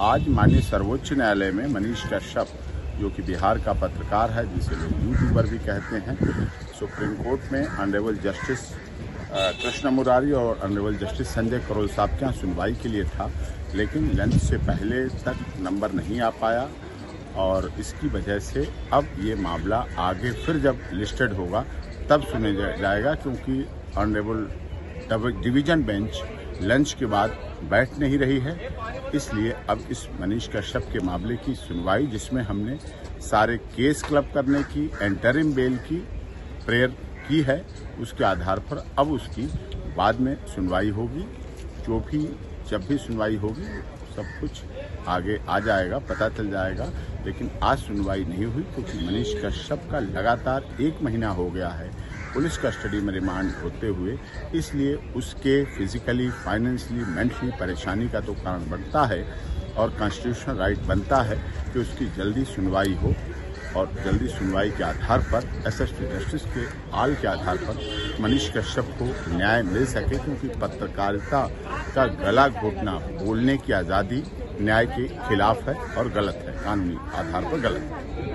आज माननीय सर्वोच्च न्यायालय में मनीष कश्यप, जो कि बिहार का पत्रकार है, जिसे लोग यूट्यूबर भी कहते हैं, सुप्रीम कोर्ट में ऑनरेबल जस्टिस कृष्ण मुरारी और ऑनरेबल जस्टिस संजय करोल साहब के यहाँ सुनवाई के लिए था, लेकिन लंच से पहले तक नंबर नहीं आ पाया और इसकी वजह से अब ये मामला आगे फिर जब लिस्टेड होगा, तब सुने जाएगा, क्योंकि ऑनरेबल डिवीज़न बेंच लंच के बाद बैठ नहीं रही है। इसलिए अब इस मनीष कश्यप के मामले की सुनवाई, जिसमें हमने सारे केस क्लब करने की एंटरिम बेल की प्रेयर की है, उसके आधार पर अब उसकी बाद में सुनवाई होगी। जो भी, जब भी सुनवाई होगी, सब कुछ आगे आ जाएगा, पता चल जाएगा। लेकिन आज सुनवाई नहीं हुई, क्योंकि मनीष कश्यप का लगातार एक महीना हो गया है। पुलिस कस्टडी में रिमांड होते हुए, इसलिए उसके फिजिकली फाइनेंशली मेंटली परेशानी का तो कारण बनता है और कॉन्स्टिट्यूशनल राइट बनता है कि उसकी जल्दी सुनवाई हो और जल्दी सुनवाई के आधार पर एसएसटी जस्टिस के हाल के आधार पर मनीष कश्यप को न्याय मिल सके, क्योंकि पत्रकारिता का गला घोटना बोलने की आज़ादी न्याय के खिलाफ है और गलत है, कानूनी आधार पर गलत है।